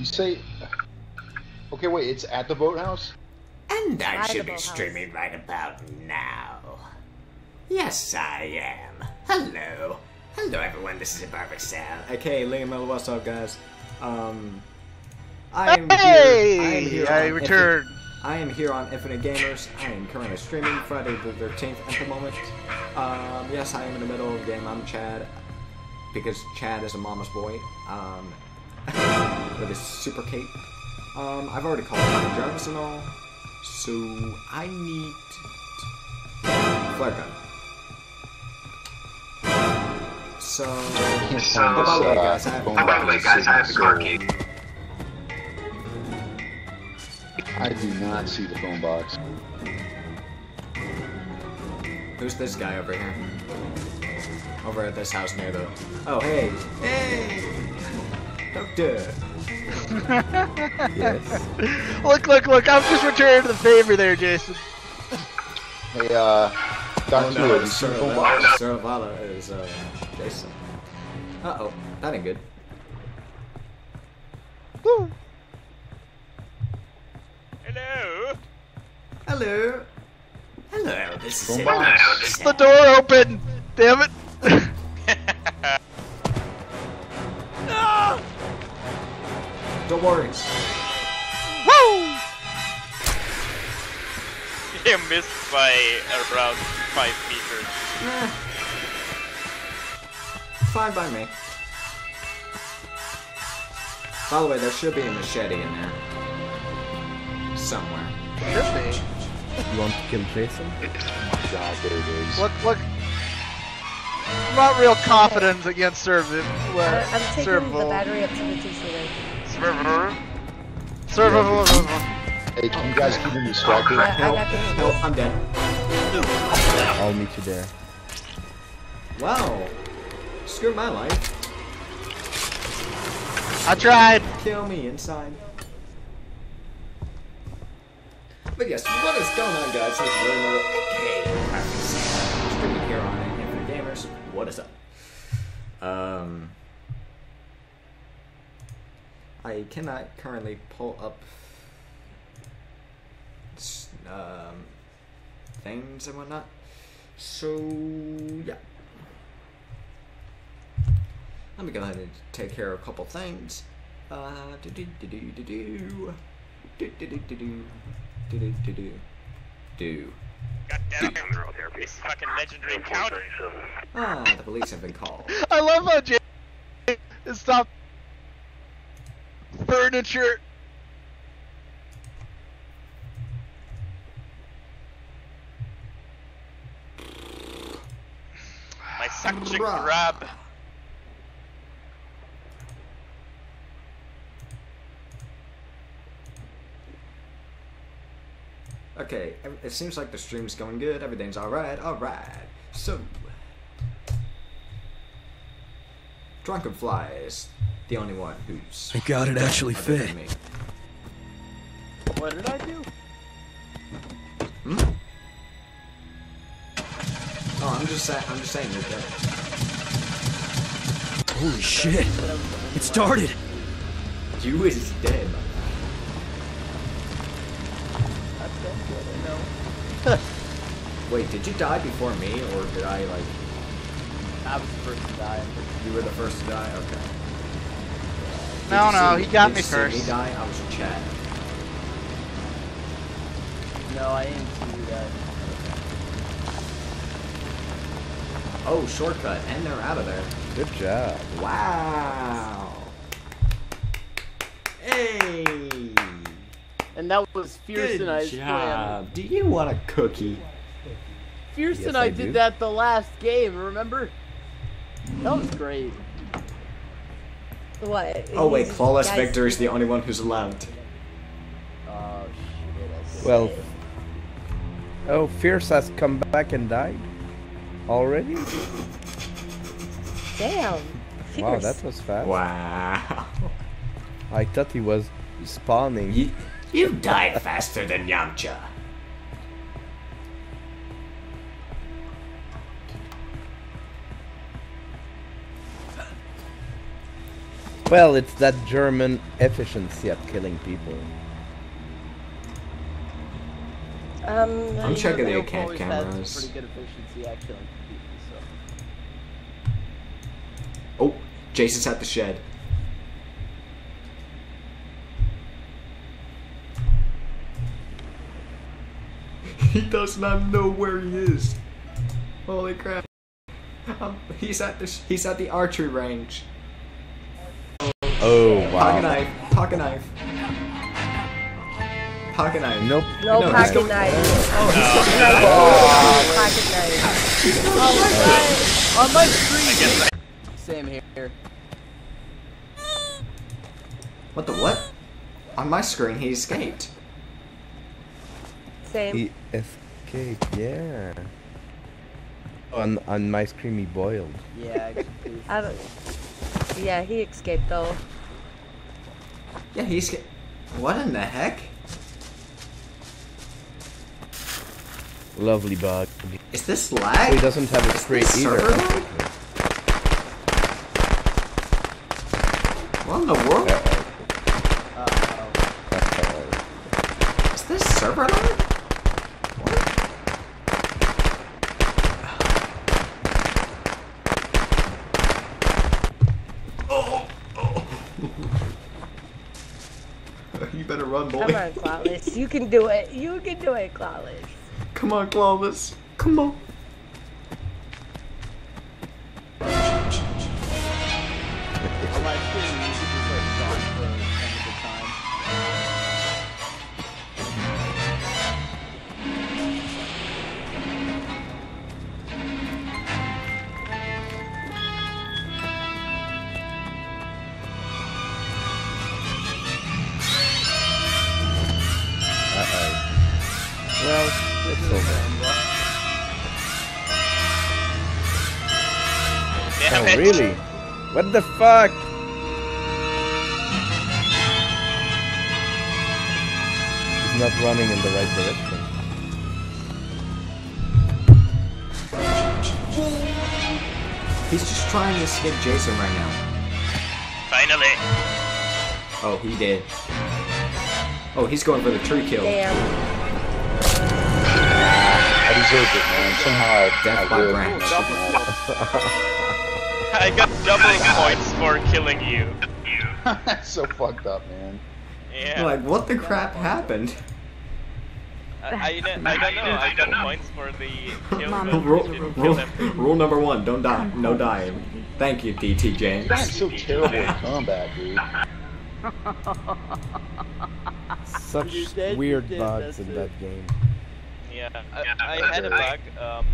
You say. Okay, wait. It's at the boathouse. And I should be boathouse. streaming right about now. Yes, I am. Hello. Hello, everyone. This is Barber Sal. Okay, Liam, L. what's up, guys? Um, I am Hey! here. I am here. I on returned. Infinite, I am here on Infinite Gamers. I am currently streaming Friday the 13th at the moment. Um, yes, I am in the middle of the game. I'm Chad because Chad is a mama's boy. Um, with his super cape. Um, I've already called Dr. Jarvis and all, so I need flare gun. So, so by the way, guys, I have, by the way, box guys, I have the car so- key. I do not see the phone box. Who's this guy over here? Over at this house near the. Oh, hey, hey, doctor. Yes. Look, look, look! I'm just returning the favor there, Jason. Hey, uh, Doctor Oh no, have you seen the phone? Saravala is uh, Jason. Uh oh, that ain't good. Woo. Hello. Hello. Hello, this is Phone it. The door open. Damn it! Don't worry. Woo! You missed by around five meters. Eh. Fine by me. By the way, there should be a machete in there. Somewhere. Should be. You want to kill Jason? God, there it is. Look, look. I'm not real confident against Serv. I- Well, I'm taking the battery up to the two-seater. Serval. Serval. Hey, can you guys keep me distracted? I, I Help, got the help, I'm dead. I'll meet you there. Wow. Screw my life. I tried. Kill me inside. But yes, what is going on, guys? This is Bruno, aka Practice. Streaming here on Infinite Gamers. What is up? Um, I cannot currently pull up um, things and whatnot. So yeah. Let me go ahead and take care of a couple things. Uh, do do do do do do do do do do do do do do do do. God damn it. This fucking legendary encounter. Ah, the police have been called. I love how Jay stop furniture. My suction Bruh. grab. Okay, it seems like the stream's going good. Everything's alright. Alright. So. Drunken Fly is the only one who's. Thank God it actually fit. me. What did I do? Hmm? Oh, I'm just saying. I'm just saying you're dead. Holy shit! It started! You is dead. That's that's what I know. Wait, did you die before me, or did I like? I was the first to die. You were the first to die. Okay. Did No, no, he got me first. Me die. I was Chad. No, I didn't see you guys. Oh, shortcut, and they're out of there. Good job. Wow. Hey. And that was Fierce Good and I's plan. job. Do you want a cookie? Fierce Yes, and I, I did that the last game, remember? That was great. What? Oh wait, He's- flawless guys- victor is the only one who's allowed. Oh shit. Well, oh, Fierce has come back and died already. Damn. Wow, that was fast. Wow. I thought he was spawning. You, you died faster than Yamcha. Well, it's that German efficiency at killing people. Um, I'm checking the Leopold account cameras. Pretty good efficiency at killing people, so. Oh, Jason's at the shed. He does not know where he is. Holy crap! Um, he's at the he's at the archery range. Oh wow. Pocket knife. Pocket knife. Pocket knife. Nope. No, No, he's pocket going- knife. Oh, oh, oh pocket knife. Oh my god. On my screen. Same here. What the what? On my screen, he escaped. Same. He escaped. Yeah. On on my screen, he boiled. Yeah. I don't. Yeah, he escaped though. Yeah, he escaped. What in the heck? Lovely bug. Is this lag? he doesn't have a Is spray either. server lag? What in the world? Uh-oh. Is this server lag? You better run, boy. Come on, Clawless. You can do it. You can do it, Clawless. Come on, Clovis. Come. On What the fuck? He's not running in the right direction. He's just trying to skip Jason right now. Finally. Oh, he did. Oh, he's going for the tree kill. Damn. I deserved it, man. Somehow I, Death I by branch. I got double points for killing you. That's so fucked up, man. Yeah. Like, what the crap happened? I, I, don't- I don't know. I got points for the kill, but Rule, didn't kill rule, them. rule number one: don't die, no dying. Thank you, DT James. I'm so terrible at combat, dude. Such You did, you weird did, bugs in it. that game. Yeah, I, I had a bug. Um,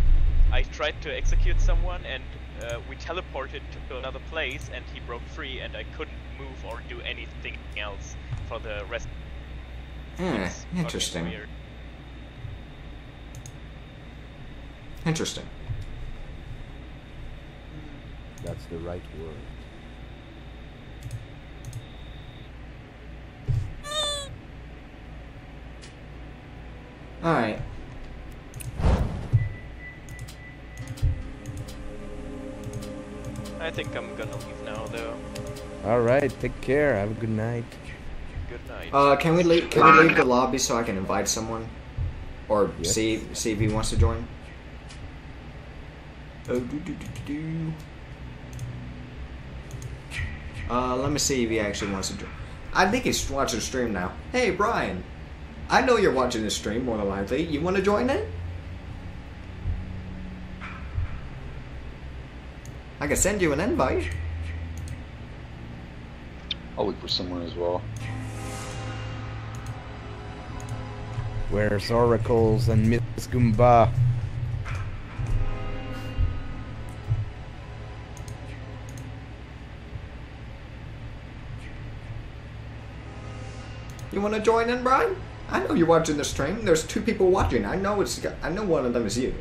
I tried to execute someone, and uh, we teleported to another place, and he broke free, and I couldn't move or do anything else for the rest. Hmm, interesting. Interesting. That's the right word. All I think I'm gonna leave now, though. All right, take care. Have a good night. Good night. Uh, can we leave? Can we leave the lobby so I can invite someone, or Yes. see see if he wants to join? Oh, do, do, do, do, do. Uh, let me see if he actually wants to join. I think he's watching the stream now. Hey, Brian. I know you're watching the stream more than likely. You want to join it? I can send you an invite. I'll look for someone as well. Where's Oracles and Miss Goomba? You want to join in, Brian? I know you're watching the stream. There's two people watching. I know it's. I know one of them is you.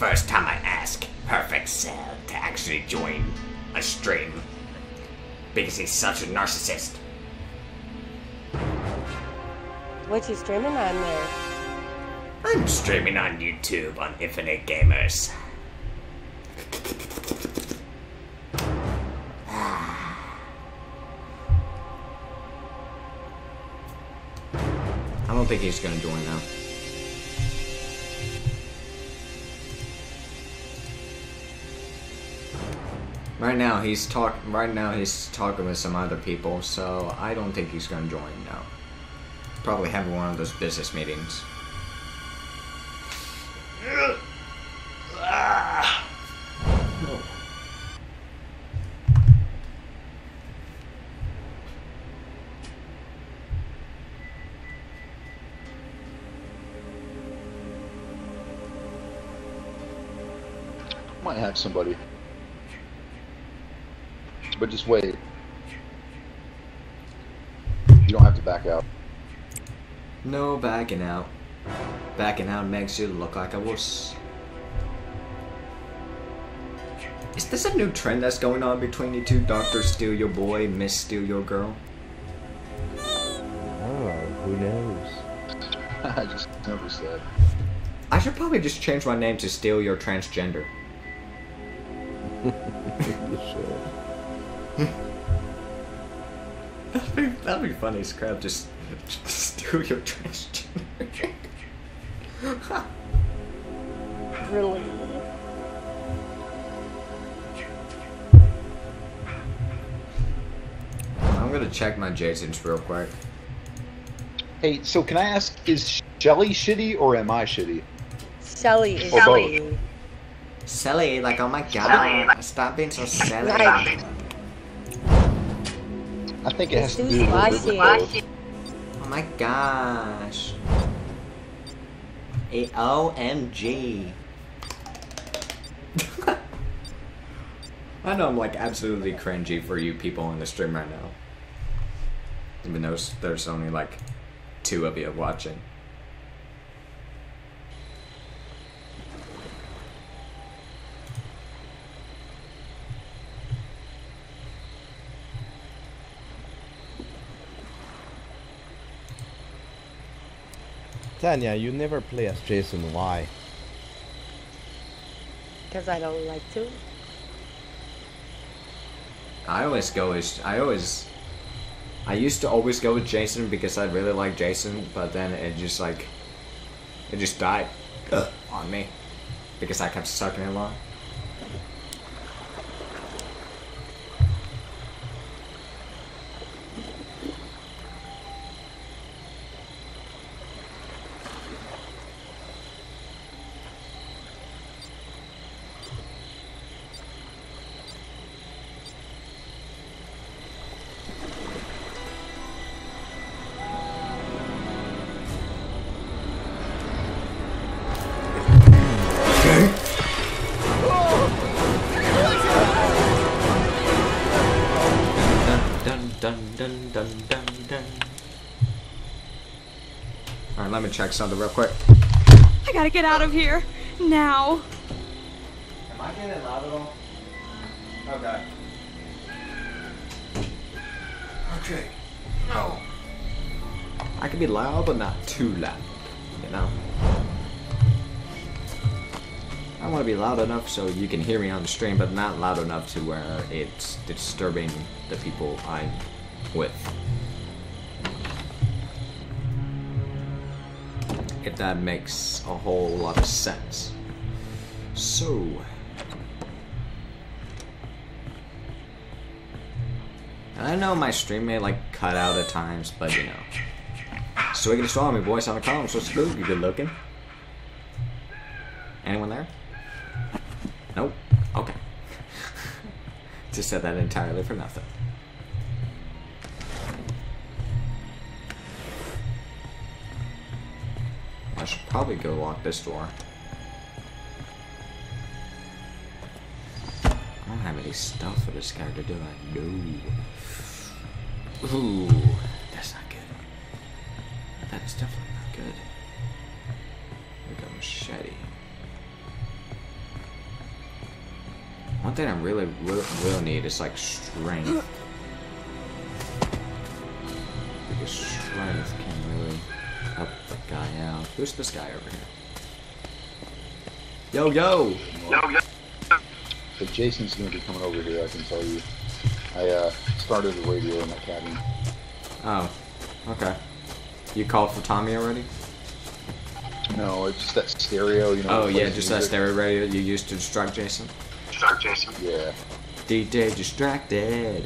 First time I ask Perfect Cell to actually join a stream because he's such a narcissist. What you streaming on there? I I'm streaming on YouTube on Infinite Gamers. I don't think he's gonna join now. Right now he's talk. Right now he's talking with some other people, so I don't think he's gonna join now. Probably having one of those business meetings. Might have somebody. But just wait. You don't have to back out. No backing out. Backing out makes you look like a wuss. Is this a new trend that's going on between you two? Doctor Steal Your Boy, Miss Steal Your Girl? Oh, who knows? I just never said. I should probably just change my name to Steal Your Transgender. That'd be, funny as crap, just, just steal your trash Really? I'm gonna check my Jason's real quick. Hey, so can I ask, is Shelly shitty or am I shitty? Shelly is Or. Shelly. Like oh my god, stop being so silly. Right. I think it has to It's do too with. Oh my gosh. A OMG. I know I'm like absolutely cringy for you people on the stream right now. Even though there's only like two of you watching. Tanya, you never play as Jason. Why? Because I don't like to. I always go as I always I used to always go with Jason because I really like Jason, but then it just like it just died on me because I kept sucking it along. Me check something real quick. I gotta get out of here now. Am I getting loud at all? Okay. Okay. No. I can be loud, but not too loud. You know? I want to be loud enough so you can hear me on the stream, but not loud enough to where it's disturbing the people I'm with. If that makes a whole lot of sense. So. And I know my stream may like cut out at times, but you know. So we can swallow me voice on the column, so you good looking? Anyone there? Nope. Okay. Just said that entirely for nothing. I should probably go lock this door. I don't have any stuff for this character, do I? No. Ooh, that's not good. That is definitely not good. We got machete. One thing I really will, will need is like strength. Because strength can really up the guy out. Who's this guy over here? Yo, yo! Yo, yo! If Jason's going to be coming over here, I can tell you. I uh, started the radio in that cabin. Oh, okay. You called for Tommy already? No, it's just that stereo, you know. Oh yeah, plays just that stereo radio you used to distract Jason? distract Jason. Yeah. DJ distracted.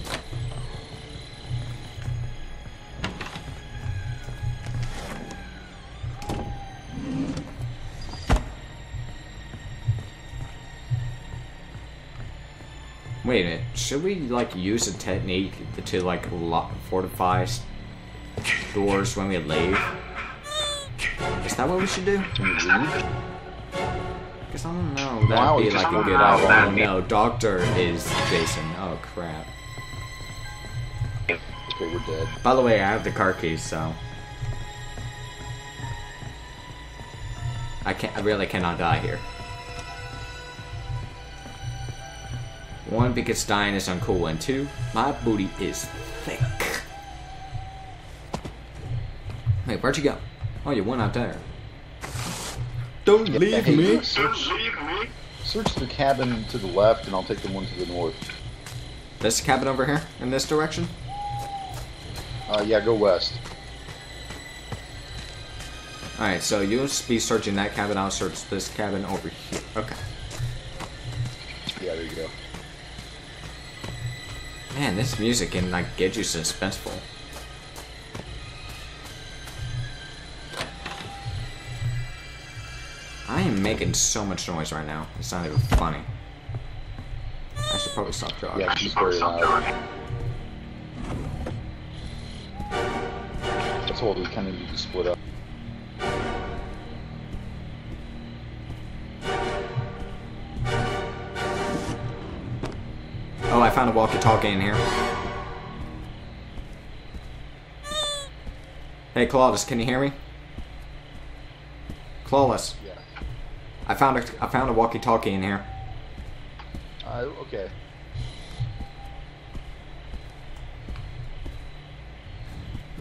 Wait a minute. Should we like use a technique to like lock, fortify doors when we leave? Is that what we should do? Can you leave? Because I don't know. That'd Wow, be like a good idea. Oh no, Doctor is Jason. Oh crap. Okay, we're dead. By the way, I have the car keys, so I can't. I really cannot die here. One, because dying is uncool, and two, my booty is thick. Hey, where'd you go? Oh, you went out there. Don't Yeah, leave hey, me. Search, search the cabin to the left, and I'll take the one to the north. This cabin over here, in this direction. Uh, yeah, go west. Alright, so you'll be searching that cabin, I'll search this cabin over here. Okay. Yeah, there you go. Man, this music can like get you suspenseful. I am making so much noise right now. It's not even funny. I should probably stop jogging. Yeah, she's very loud. That's what we kind of need to split up. I found a walkie-talkie in here. Hey, Claudius, can you hear me? Clawless. Yeah. I found a I found a walkie-talkie in here. Uh, okay.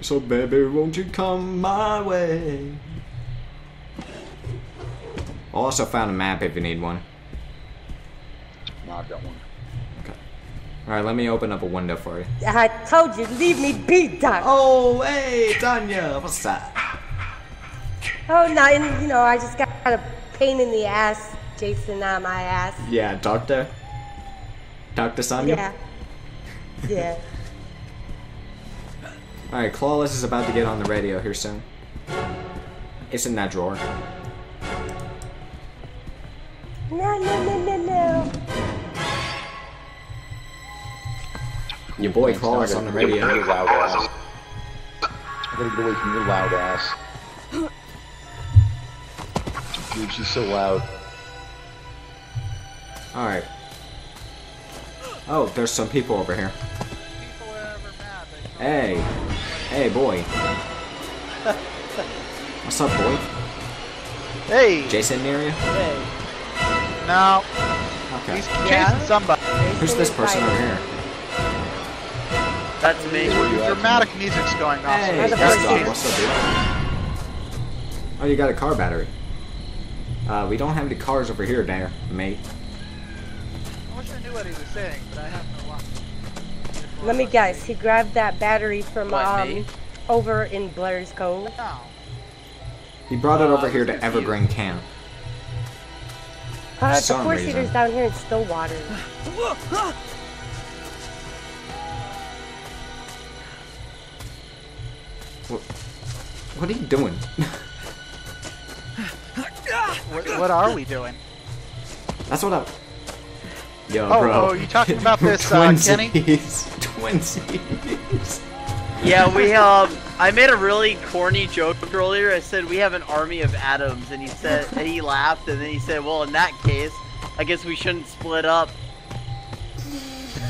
So baby, won't you come my way? I also found a map if you need one. Alright, let me open up a window for you. I told you, leave me be, Doc. Oh, hey, Tanya, what's that? Oh, no, and, you know, I just got a pain in the ass, Jason, on my ass. Yeah, Doctor? Dr. Sonya? Yeah. Yeah. Alright, Clawless is about to get on the radio here soon. It's in that drawer. No, no, no, no, no. Your boy Thanks, now I Clawless gotta on the get away from radio. your loud ass. I gotta get away from your loud ass. Dude, she's so loud. Alright. Oh, there's some people over here. People are ever mad. They Hey. Hey, boy. What's up, boy? Hey, Jason near you? no, Okay. he's chasing Yeah? somebody. Who's this person over here? That's me. Dramatic music's going off. Hey, so what's up? What's up, dude? Oh, you got a car battery. Uh, we don't have any cars over here, there, mate. I wish I knew what he was saying, but I have no luck. Let me guess. He grabbed that battery from What, um me? over in Blair's Cove. No. He brought it over I here to confused. Evergreen Camp. Uh, the some four reason. seater's down here in Stillwater. what are you doing? What, what are we doing? That's what I. Yo, Oh, bro. oh, you talking about this, uh, Kenny? Twinsies. Twinsies. Yeah, we um. I made a really corny joke earlier. I said we have an army of atoms, and he said, and he laughed, and then he said, "Well, in that case, I guess we shouldn't split up."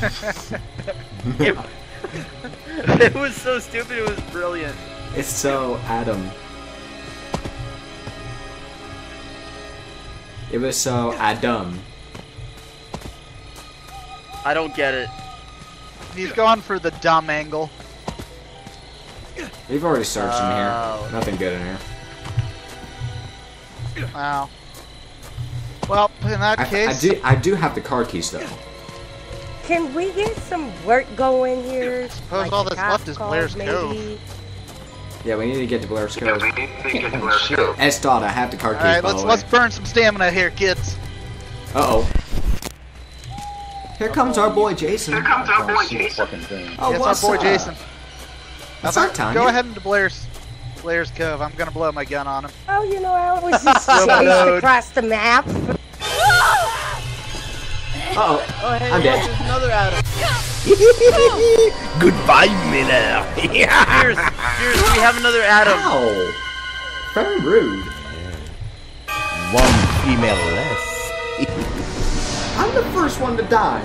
it, it was so stupid. It was brilliant. It's so Adam. It was so Adam. I don't get it. He's going for the dumb angle. We've already searched in Oh. here. Nothing good in here. Wow. Well, in that I, I do. I do have the car keys though. Can we get some work going here? Suppose Like all the that's left is Blair's maybe? Cove. Yeah, we need to get to Blair's Cove. Shit. S dot. I have the car keys. all right, let's let's burn some stamina here, kids. Uh oh. Here comes our boy Jason. I can't see the fucking thing. Oh, yes, our boy up? Jason. What's Now, up, Tanya? Go ahead into Blair's Blair's Cove. I'm gonna blow my gun on him. Oh, you know, I always just Real chased load. across the map. Uh oh. Oh, hey, I'm dead. there's another Adam. Goodbye, Miller. Cheers, cheers, we have another Adam. Ow. Very rude. One female less. I'm the first one to die.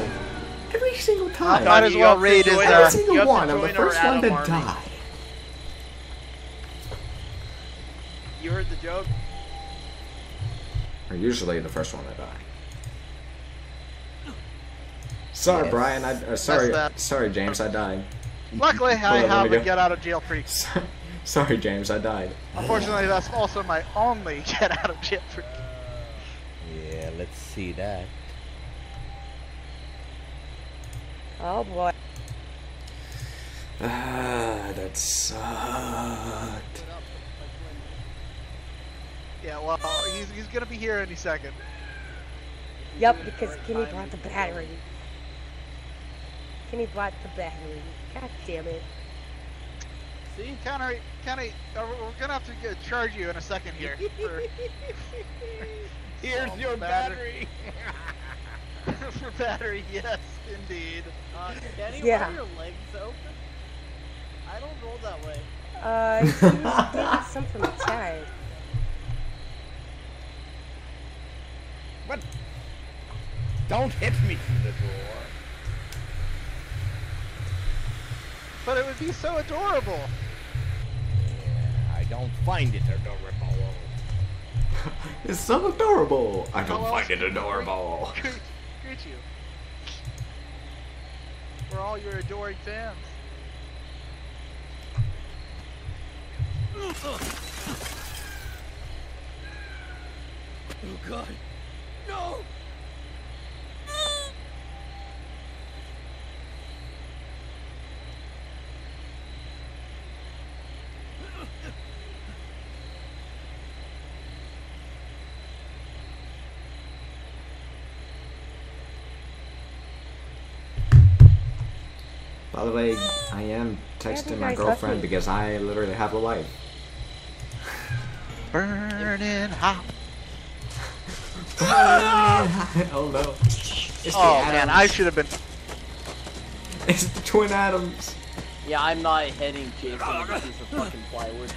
Every single time. Might as well have to raid his, join uh, our- Every single you have to one. I'm the first one to army. die. You heard the joke? I'm usually the first one to die. Sorry, Yes. Brian. I uh, sorry. that. Sorry, James. I died. Luckily, I Hold on, have me a get out of jail free. sorry, James. I died. Unfortunately, that's also my only get out of jail free. Yeah, let's see that. Oh boy. Ah, that sucked. Yeah, well, he's, he's gonna be here any second. Yep, because Kenny brought the battery. Kenny brought the battery. God damn it. See, Connor, Connor, uh, we're we're gonna have to get, charge you in a second here. For, Here's your battery. for battery, yes, indeed. Uh, Kenny, Yeah. why are your legs open? I don't roll that way. Uh, he was getting some from the child. But don't hit me through the door. But it would be so adorable. I don't find it adorable. It's so adorable. I don't How find it adorable. Greet, greet you. We're all your adoring fans. Oh god. No! By the way, I am texting my girlfriend lucky. because I literally have a life. Burning hot. oh no. It's the Oh man, I should have been. It's the twin Adams. Yeah, I'm not hitting Jason with a piece of fucking plywood.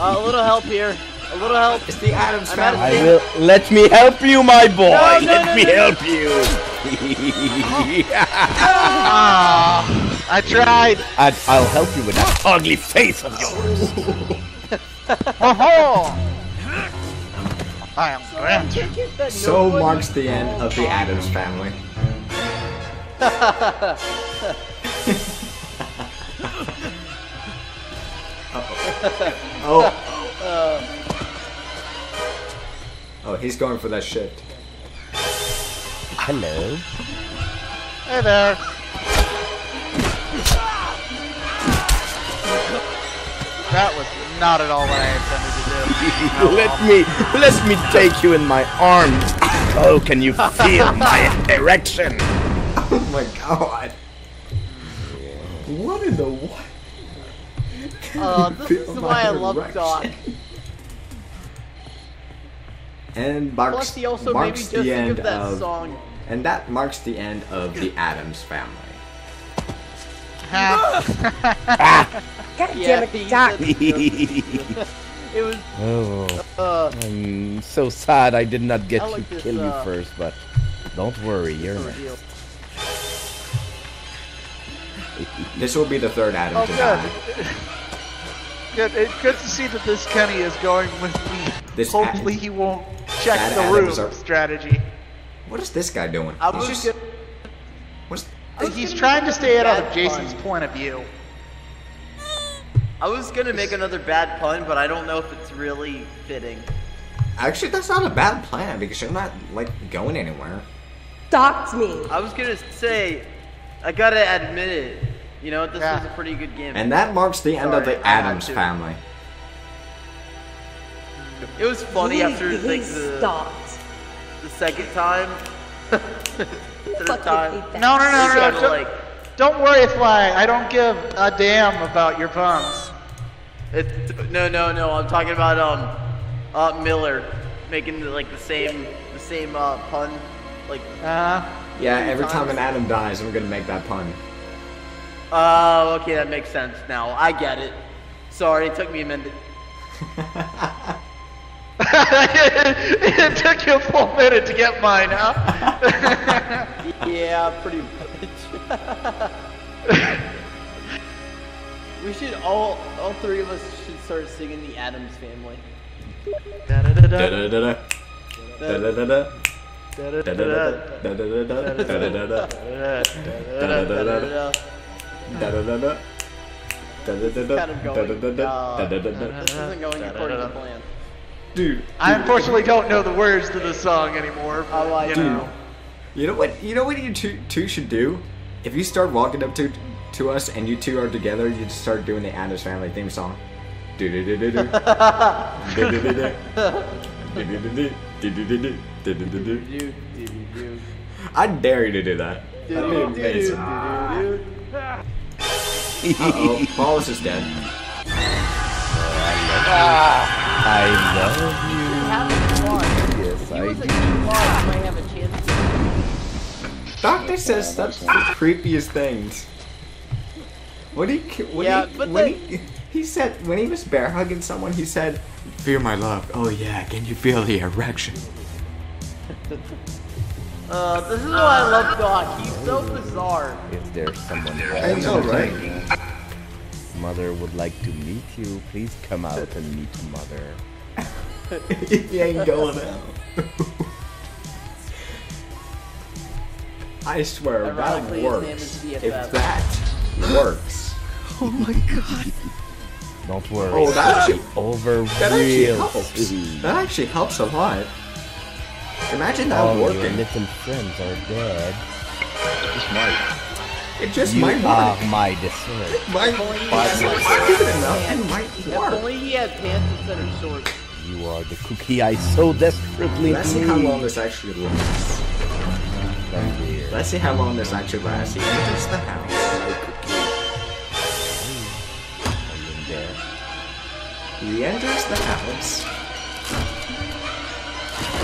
uh, a little help here. A little help. It's the Adams I'm out of family. I will let me help you, my boy. No, no, let no, me no, no. help you. Ah, I tried. and I'll help you with that ugly face of yours. Oh I am Grant. So marks the end of the Adams family. oh. Oh, he's going for that shit. Hello. Hey there. That was not at all what I intended to do. let me let me take you in my arms. Oh, can you feel my erection? Oh my god. What in the what? Uh, this is why I love erection. Doc. And marks, Plus, he also made me just think of that of, song. And that marks the end of the Adams family. God damn it, Doc. it was. Oh, Uh, I'm so sad I did not get I to this, kill you uh, first, but don't worry, you're next. This will be the third Adam Oh, to good. die. Good. It's good to see that this Kenny is going with me. This Hopefully, Ad- he won't check the Adams room are- strategy. What is this guy doing? I He's was just. What's, He's trying to stay it out of Jason's pun. point of view. I was gonna make another bad pun, but I don't know if it's really fitting. Actually, that's not a bad plan because you're not like going anywhere. Stalked me. I was gonna say, I gotta admit it. You know, this was a pretty good game. And that marks the end of the I Adams family. It was funny He- after he like the, stalked. The second time. Third time. hate that. No, no, no, no, Don't, like don't worry, Fly. I don't give a damn about your puns. it, no, no, no. I'm talking about um, uh, Miller making the, like the same the same uh, pun, like. Uh, Yeah, Three every time an Adam dies, I'm gonna make that pun. Oh, okay, that makes sense now. I get it. Sorry, it took me a minute. it took you a full minute to get mine, huh? Yeah, pretty much. we should all all three of us should start singing the Addams Family. Da-da-da-da. Da-da-da-da. Da-da-da-da. Da-da-da-da. Da-da-da-da. Kind of going. Da-da-da-da. Uh, Da-da-da-da. this isn't going according to plan. Dude, I unfortunately don't know the words to the song anymore. I like you it. know. you know what? You know what you two, two should do? If you start walking up to to us and you two are together, you just start doing the Addams Family theme song. Do-do-do-do. Do-do-do-do. Do, do, do, I dare you to do that. do, That'd do, be do, amazing. do, do. Uh-oh, Paulus is dead. Ah. I love you. Yes, I do. might have a chance. Doctor says that's the creepiest things. What he when Yeah, he but when the- he, he said when he was bear hugging someone, he said, "Feel my love." Oh yeah, can you feel the erection? Uh, this is why I love Doc. He's so bizarre. If there's someone I know, right? Mother would like to meet you. Please come out and meet mother. he ain't going out. I swear Ironically, that works. If that works, Oh my god. Don't worry. Oh, that actually- over that actually helps. soon. That actually helps a lot. Imagine that All your working. little friends are dead. Just might. It just you might are work. my dessert. Might give it enough and might If work. only he had pants instead of shorts. You are the cookie I so desperately Let's see need. how long this actually lasts. Come here. Let's see how long this actually lasts. He enters the house. Are you in there? He enters the house.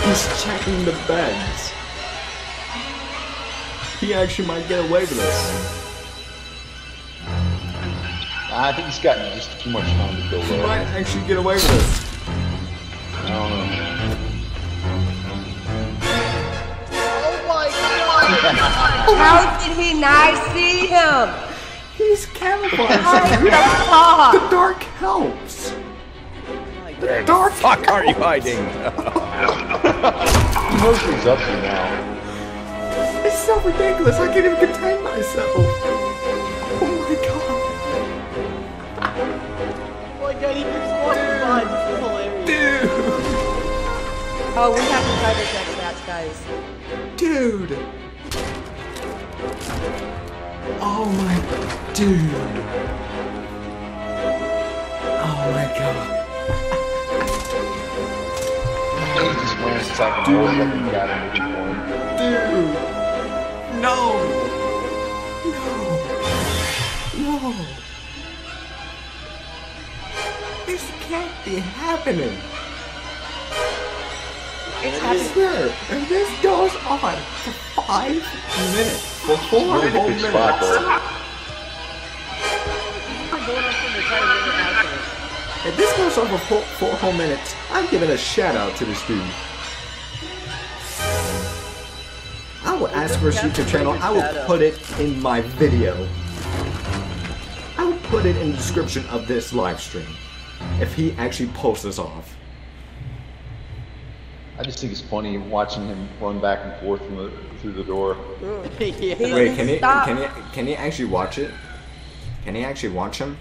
He's checking the beds. He actually might get away with this. I think he's gotten just too much time to build He might actually get away with this. I don't know. Oh my god! How did he not see him? He's camouflaged. The fuck? The dark helps. The dark Fuck are you hiding? He knows what he's up to now. It's so ridiculous. I can't even contain myself. Oh my god. Oh my god, he keeps walking by. This is hilarious. Dude. Oh, we have to try this next match, guys. Dude. Oh my dude. Oh my god. He's just wearing sack and rolls like he got him moving for him. Dude. No. No. No. This can't be happening. It's I happening. swear, if this goes on for five minutes, for four Really whole minutes, spot. I'm going up from the entire minute after. if this goes on for four, four whole minutes, I'm giving a shout out to this dude. I will ask for his YouTube channel. I will put it in my video. I will put it in the description of this live stream. If he actually posts this off. I just think it's funny watching him run back and forth from the, through the door. yeah. Wait, can he Stop. can he can he actually watch it? Can he actually watch him?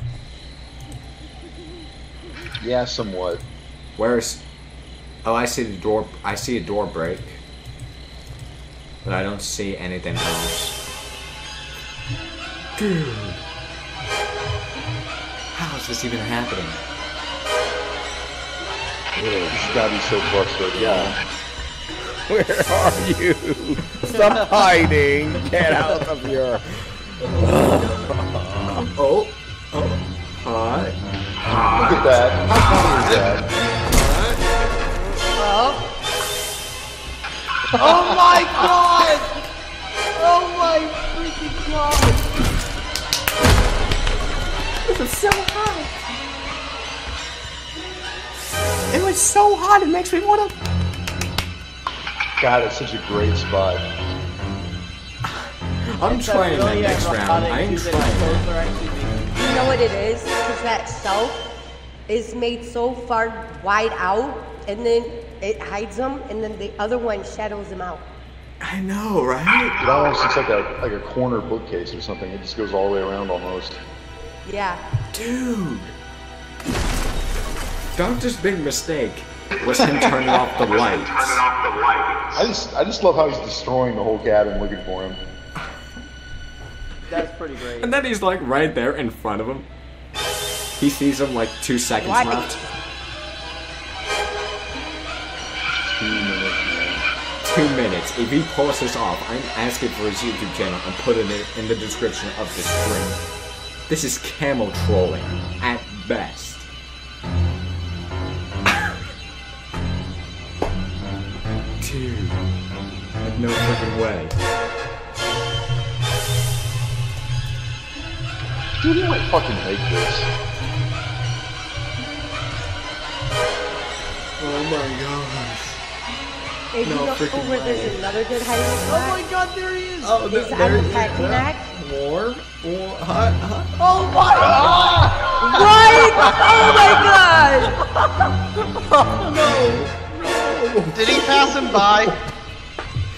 Yeah, somewhat. Where's Oh, I see the door. I see a door break, but I don't see anything else. Dude, how is this even happening? This gotta be so frustrating. Yeah. Where are you? Stop hiding. Get out of here. Oh, oh, hi. Look at that. How funny is that? Oh my god! Oh my freaking god! This is so hot. It was so hot. It makes me want to. God, it's such a great spot. I'm trying that next round. I ain't trying. You know what it is? Because that shelf is made so far wide out, and then it hides them, and then the other one shadows them out. I know, right? It almost looks like a like a corner bookcase or something. It just goes all the way around almost. Yeah. Dude. Doctor's big mistake was him turning off the lights. I just I just love how he's destroying the whole cabin looking for him. That's pretty great. And then he's like right there in front of him. He sees him like two seconds What? left. Two minutes. If he pulls this off, I'm asking for his YouTube channel and put it in the description of the stream. This is camo trolling at best. Dude, no freaking way. Dude, he might fucking make this. Oh my gosh. And No you know freaking where way. there's another good hiding Oh my god, there he is! Oh, Is on the Packanack? More? More? Hot? Oh ah! Hot? Oh my god! What? Oh my god! no, no! Did he pass him by?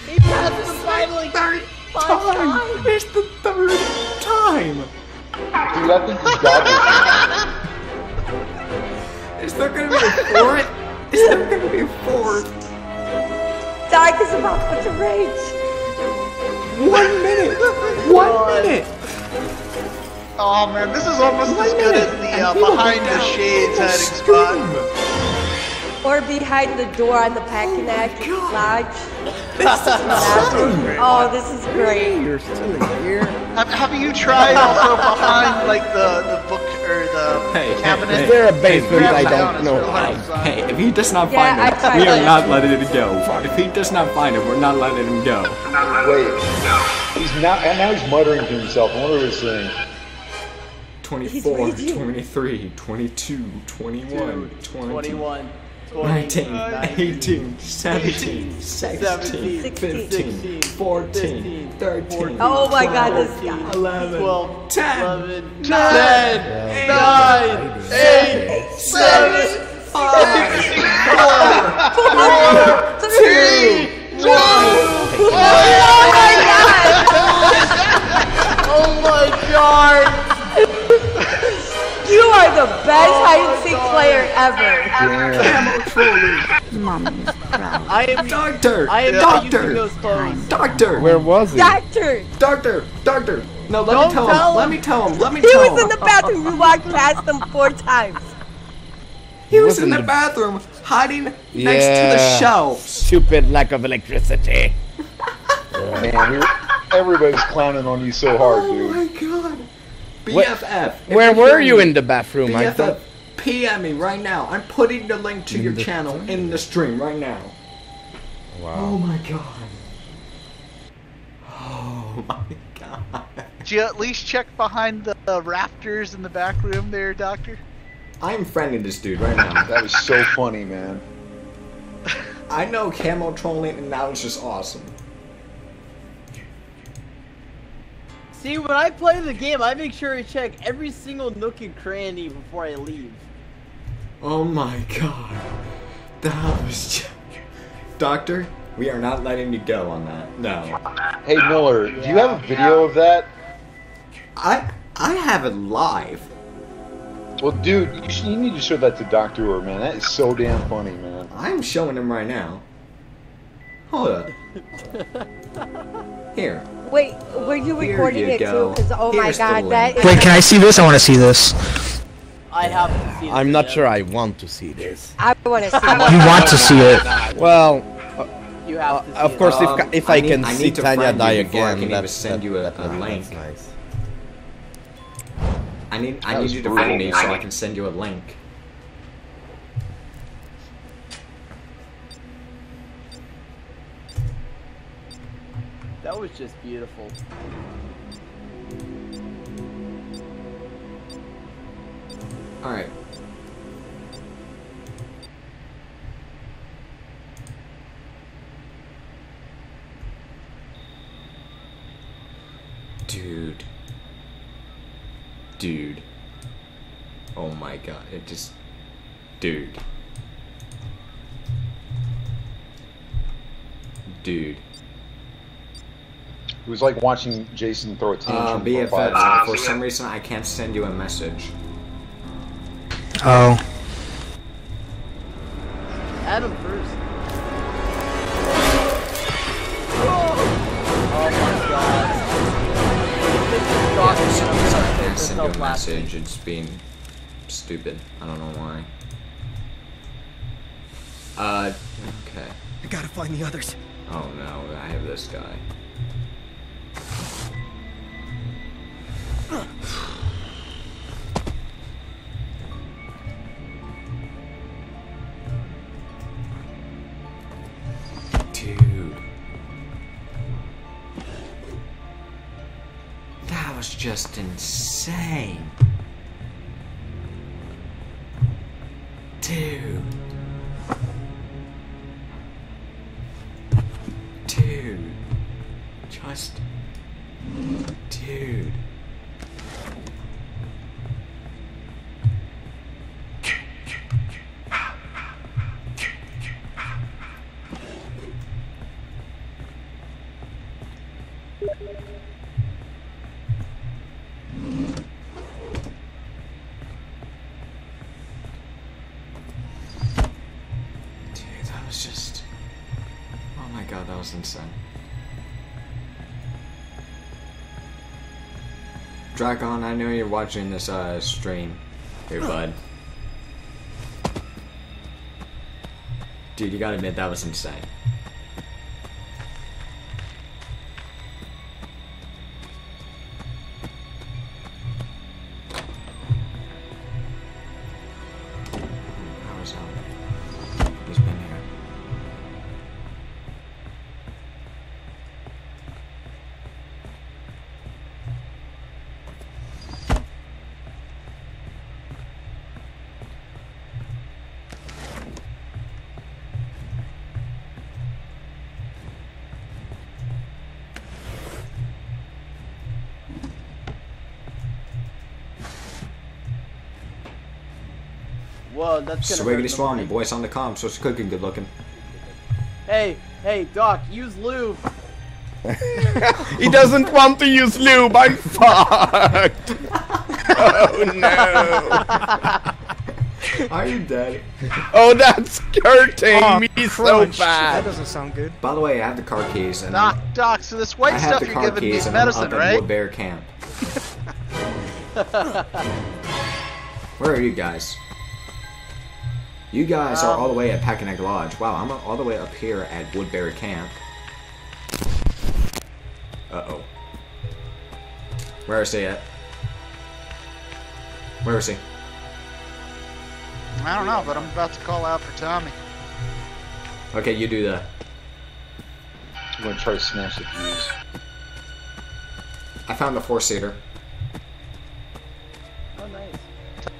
He passed the by like Third five time! times! It's the third time! Dude, I think he's got Is there gonna be a fourth? Is there gonna be a fourth? Dark is about to rage. One minute! One minute! Oh man, this is almost as good as the uh, behind the shades hiding spot. Or behind the door on the Packanack lodge. This is insane! Oh, this is great. You're still here. Have, have you tried also behind like the the book or the Hey, hey, cabinet? hey. Is there a basement Grab I don't know of? Hey, if he does not find I it, we are not letting it go. If he does not find it, we're not letting him go. Wait. He's now and now he's muttering to himself. I wonder what he's saying. 24, 23, 22, 21, 20, 21, 19, 19, 18, 17, 16, 15, 14, 13, Oh my god, this 12, guy. 11, 12, 10, 11, 9, 8, 7, 5, Oh my god! You are the best oh hide and seek player ever. I am Doctor! I am Doctor! using. Doctor! Where was he? Doctor, Doctor! Doctor! No, let Don't me tell, tell him. Let me tell him. Let me he tell him. He was in the bathroom. You walked past him four times. he was in the the- bathroom, hiding next to the Yeah. shelves. Stupid lack of electricity. Man, everybody's clowning on you so hard, Oh dude. my god. What- BFF. if Where you're were you me, in the bathroom? I BFF, thought. PM me right now. I'm putting the link to your channel in the stream right now. Wow. Oh my god. Oh my god. Did you at least check behind the uh, rafters in the back room there, Doctor? I'm friending this dude right now. That was so funny, man. I know camo trolling and that was just awesome. See, when I play the game, I make sure I check every single nook and cranny before I leave. Oh my god. That was just... Doctor, we are not letting you go on that. No. Hey Miller, do you have a video of that? I I have it live. Well, dude, you, should, you need to show that to Doctor Who, man. That is so damn funny, man. I'm showing him right now. Hold up. Here. Wait, were you Here recording you it go. too? Because oh my Here's the god, that is. Wait, can I see this? I want to see this. I have to see this. I'm not video. sure I want to see this. I want to see. it. You want to see it? Well, You have to see of it. course, Um, if if I, need- can I see need to Tanya die you I again, can even that's send that- you a- a that's link. nice. I need I That need you to brutal. friend me so I can send you a link. That was just beautiful. All right. Dude. Dude. Oh my god, it just. Dude. Dude. It was like watching Jason throw a tantrum. Uh, for five BFF, minutes. for some reason I can't send you a message. Oh. Adam first. Oh my god. Yeah, for some reason I can't send you a is so message. It's being stupid. I don't know why. Uh, okay. I gotta find the others. Oh no, I have this guy. Just insane. Dragon, I know you're watching this uh, stream. Here, bud. Dude, you gotta admit that was insane. That's gonna Swiggity the swami, voice on the comm, so it's cooking good looking. Hey, hey, Doc, use lube. he doesn't want to use lube. I'm fucked. oh no. Are you dead? Oh, that's hurting Oh, me so crunch. That doesn't sound good. By the way, I have the car keys and Doc, Doc, so this white have stuff you're car giving me is medicine, right? Bear Camp. Where are you guys? You guys are Um, all the way at Packanack Lodge. Wow, I'm all the way up here at Woodbury Camp. Uh-oh. Where is he at? Where is he? I don't know, but I'm about to call out for Tommy. Okay, you do that. I'm gonna try to smash the fuse. I found the four-seater. Oh, nice.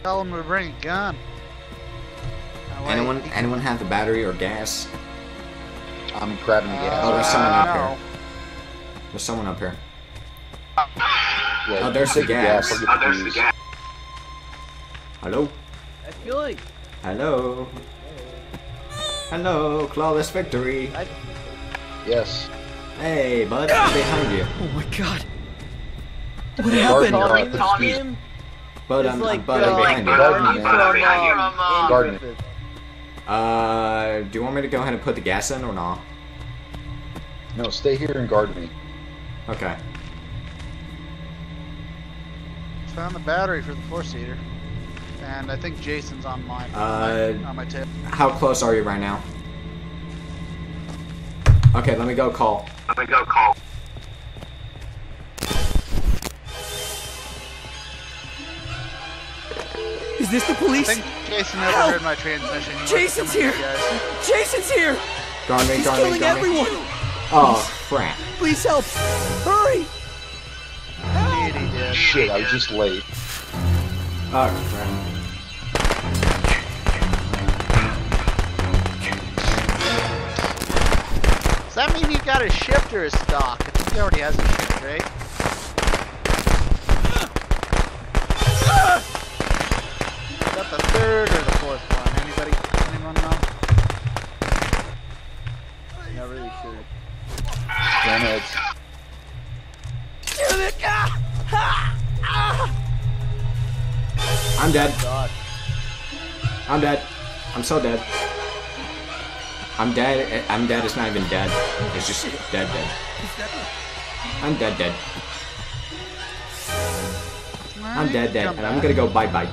Tell him to bring a gun. Oh. Anyone anyone have the battery or gas? I'm grabbing the gas. Oh, there's someone up here. There's someone up here. Yeah, Oh, there's the take gas. I'll get the fuse. Hello? I feel like Hello? Hello, flawless victory. I, Yes. Hey, bud, I'm behind you. Oh my god. What Barton, happened? you're Tommy, on the Tommy fuse. him. But It's I'm, like, I'm but uh, I'm behind you. Garden Uh, do you want me to go ahead and put the gas in or not? No, stay here and guard me. Okay. Found the battery for the four seater, and I think Jason's on mine. Uh, on my tail. How close are you right now? Okay, let me go call. Let me go call. Is this the police? I police? think Jason never Help! heard my transmission. He must Jason's here! come Jason's here! Guard me, He's guard me, killing guard me. everyone! Oh, crap. Please help! Hurry! guys. Indeed he. Shit, I was just late. Oh, crap. Does that mean he got a shift or a stock? I think he already has a shift, right? I'm dead. Oh God. I'm dead. I'm so dead. I'm dead. I'm dead. It's not even dead. It's just dead, dead. I'm dead, dead. I'm dead, dead. And I'm gonna go bye bye.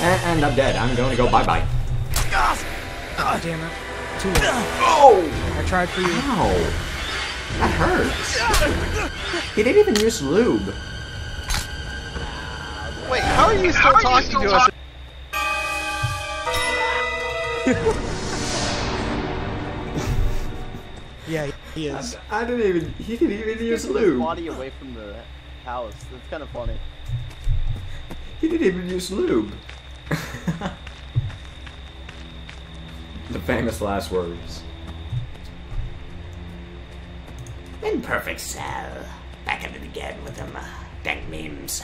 And, and I'm dead. I'm gonna go bye bye. Oh, damn it. Too late. Oh! I tried for you. Ow! That hurts. He didn't even use lube. Wait, how are you still talking to us? Yeah, he is. I didn't even. He didn't even use lube. body away from the house. That's kind of funny. He didn't even use lube. the famous last words. Imperfect Cell. Back at it again with them uh, dank memes.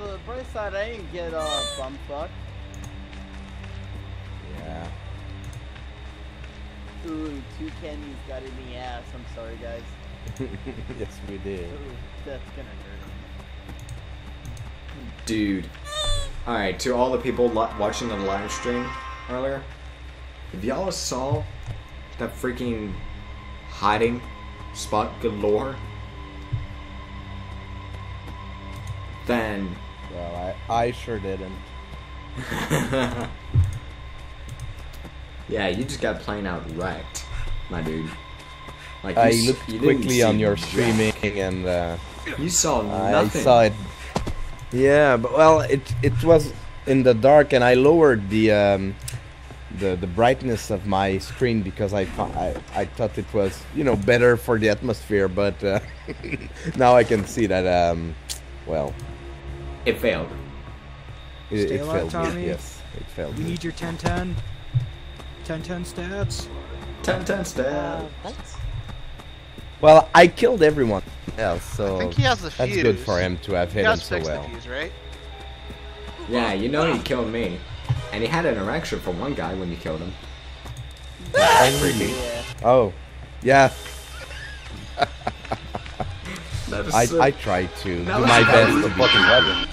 On the bright side, I didn't get uh, bum fucked. Yeah. Ooh, two candies got in the ass. I'm sorry, guys. yes, we did. Ooh, that's gonna hurt. Dude. Alright, to all the people watching the live stream earlier, if y'all saw that freaking hiding spot galore, I, sure didn't. yeah, you just got plain out wrecked, my dude. Like I looked you quickly on your streaming and uh, You saw nothing. I saw it. Yeah, but well, it it was in the dark, and I lowered the um, the the brightness of my screen because I thought I, I thought it was you know better for the atmosphere, but uh, now I can see that um, well, It failed. It, Stay it alive, failed me. Yes, it failed We me. need your 1010. 1010 stats. 10 10 stab. Uh, well, I killed everyone else, so I think he has the that's good for him to have He hit him has so fixed well. the fuse, right? Yeah, you know he killed me. And he had an erection for one guy when you killed him. Freaky. Oh, yeah. That was I so- I tried to do my best that to be fucking weapon.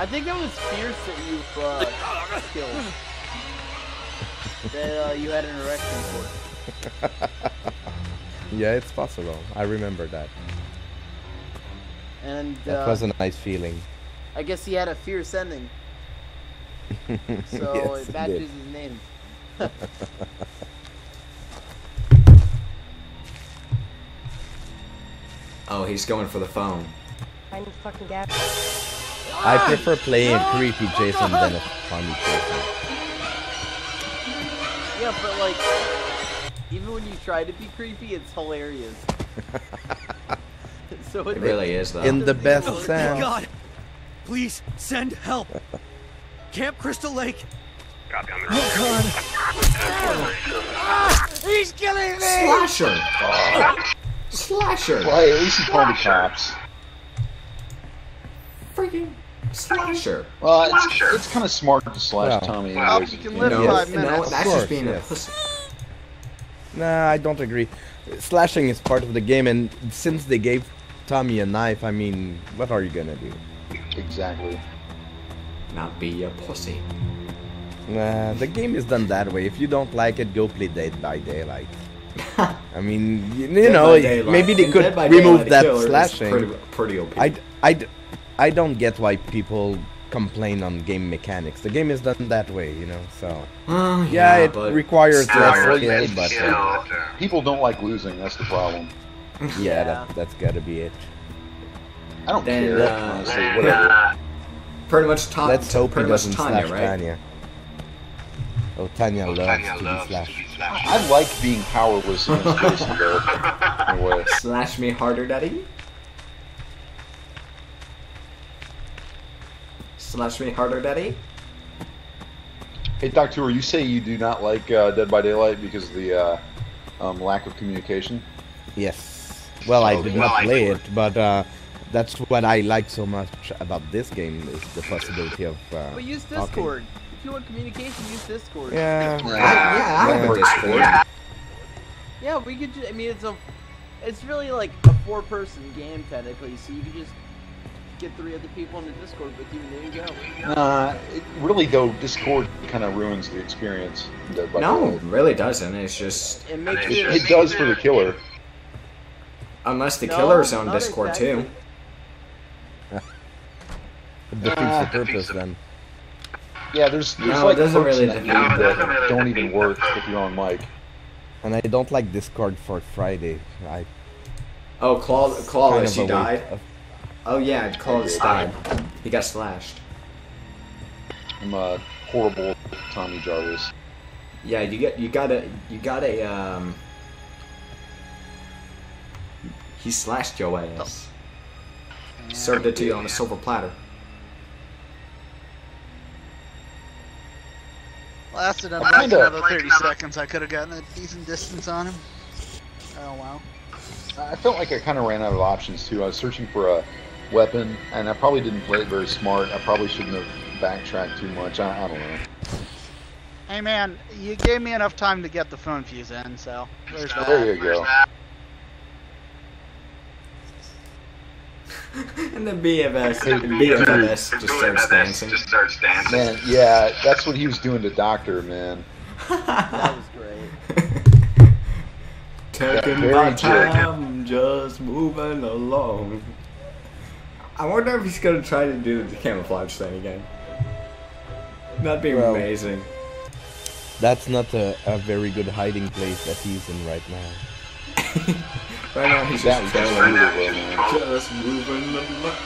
I think it was fierce that you uh, killed. that uh, you had an erection for. Yeah, it's possible. I remember that. And That uh, was a nice feeling. I guess he had a fierce ending. So Yes, it matches did. his name. Oh, he's going for the phone. Find the fucking gap. I prefer playing a creepy Jason than a funny Jason. Yeah, but like, even when you try to be creepy, it's hilarious. so It really is, though. In the best Oh, sense. God. Please send help. Camp Crystal Lake. Oh God. Ah, he's killing me! Slasher! Slasher! Well, hey, at least he called the cops. Freaking slasher! Well, it's, it's kind of smart to slash Well. Tommy. Well, you can live No, five no, that's Of just being yes. a pussy. Nah, I don't agree. Slashing is part of the game, and since they gave Tommy a knife, I mean, what are you gonna do? Exactly. Not be a pussy. Nah, the game is done that way. If you don't like it, go play Dead by Daylight. I mean, you, you know, maybe they And could remove that killer slashing. Pretty, pretty OP. I, I, d- I don't get why people complain on game mechanics. The game is done that way, you know. So Oh, yeah, yeah, it but requires still, less yeah, skill, but uh, People don't like losing. That's the problem. yeah, that, that's gotta be it. I don't Then, care. uh, honestly, whatever. Pretty much Ta- Let's hope he pretty much doesn't Tanya, slash right? Tanya. Oh, Tanya loves to be slashed. I like being powerless against Jason, though. In a way. Slash me harder, daddy. Slash me harder, daddy. Hey, Doctor, you say you do not like uh, Dead by Daylight because of the uh, um, lack of communication? Yes. Well, I Oh, did not play it, but uh, that's what I like so much about this game is the possibility of. Uh, But use talking. Discord. If you want communication, use Discord. Yeah. I, yeah, I have a Discord. Yeah, we could. Ju- I mean, it's a. It's really like a four-person game technically, so you could just get three other people in the Discord with you, and there you go. Uh, it really, though, Discord kind of ruins the experience. in Dead by No, it really doesn't. It's just It makes It, it. it does for the killer. unless the No, killer's on Discord exactly. too. It defeats Ah, the purpose then. Yeah, there's, there's No, it like doesn't really in that defeat game it. that don't even work if you're on mic. And I don't like Discord for Friday. I Oh, Claw, kind Clawless, of he a died. Waste of- Oh yeah, Clawless died. He got slashed. I'm a horrible Tommy Jarvis. Yeah, you get you got a you got a um. He slashed your ass. Served it to you on a silver platter. Lasted I about kinda- another 30 seconds. I could have gotten a decent distance on him. Oh wow. I felt like I kind of ran out of options too. I was searching for a weapon, and I probably didn't play it very smart. I probably shouldn't have backtracked too much. I, I don't know. Hey man, you gave me enough time to get the phone fuse in, so there's that. There you go. And the BFS, BFS just starts dancing. Just starts dancing. Man, yeah, that's what he was doing to Doctor, man. That was great. Taking my time, just moving along. I wonder if he's gonna try to do the camouflage thing again. That'd be Well- amazing. That's not a, a very good hiding place that he's in right now. Right now he's That just just moving along.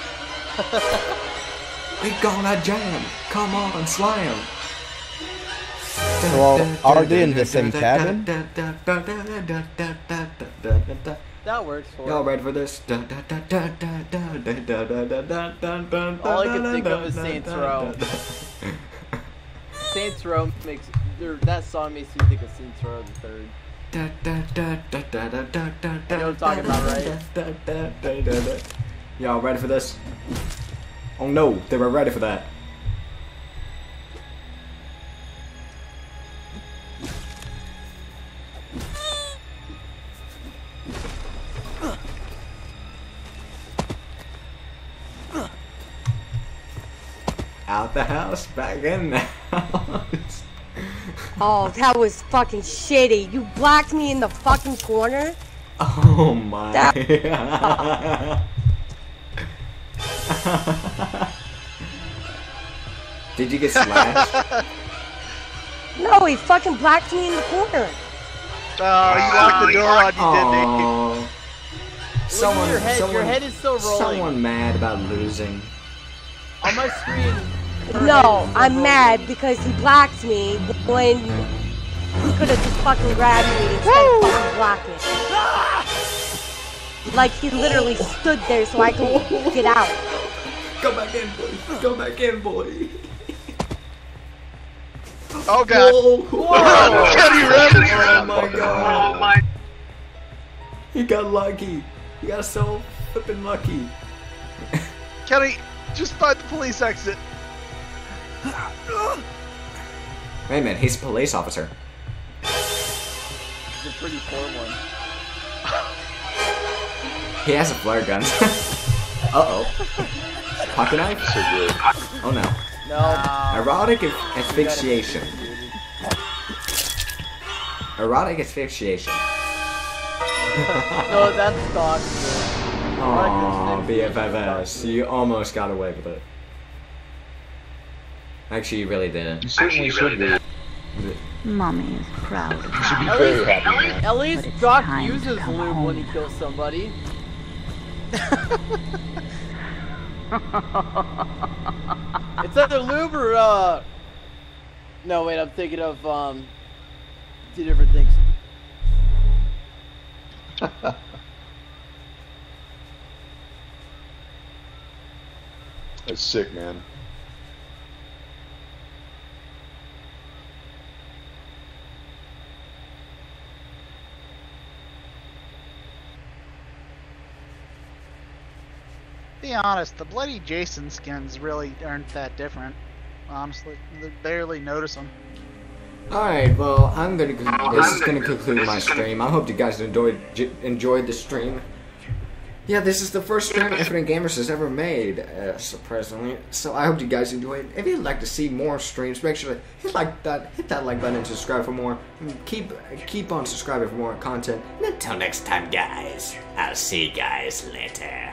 we gonna jam. Come on, slam. So are they in the same cabin? That works for Y'all ready for this? All I can think of is Saints Row. Saints Row makes that song makes me think of Saints Row the Third. You know what I'm talking about, right? Y'all ready for this? Oh no, they were ready for that. Out the house, back in the house. Oh, that was fucking shitty. You blocked me in the fucking corner. Oh my. Did you get slashed? No, he fucking blocked me in the corner. Oh, you locked the door on you, didn't Aww. Someone, your head. someone, Your head is still rolling. someone mad about losing. On my screen. Her No, head is still I'm mad because he blocked me when he could have just fucking grabbed me instead of fucking blocking. Like he literally stood there so I could get out. Go back in, boy. Go back in, boy. he? Oh god. Whoa. Kenny Rogers. Oh my god. Oh my. He got lucky. He got so flippin' lucky. Kenny, just find the police exit. Wait a minute, he's a police officer. It's a pretty poor one. He has a flare gun. uh oh. Pocket knife? So good. Oh no. No. Erotic asph- asphyxiation. Erotic asphyxiation. No, that's dog. Aww, BFFS. You almost got away with it. Actually, you really didn't. You certainly should be. Mommy is proud of You should be At very least, happy, man. at least But it's Doc uses come lube home when he kills somebody. it's either lube or uh. No, wait, I'm thinking of um. Two different things. That's sick, man. Be honest, the bloody Jason skins really aren't that different. Honestly, they barely notice them. Alright, well, I'm gonna. con- This is gonna conclude my stream. I hope you guys enjoyed j- enjoyed the stream. Yeah, this is the first stream Infinite Gamers has ever made, uh, surprisingly. So I hope you guys enjoyed. If you'd like to see more streams, make sure to hit like that, hit that like button, and subscribe for more. And Keep keep on subscribing for more content. And until next time, guys, I'll see you guys later.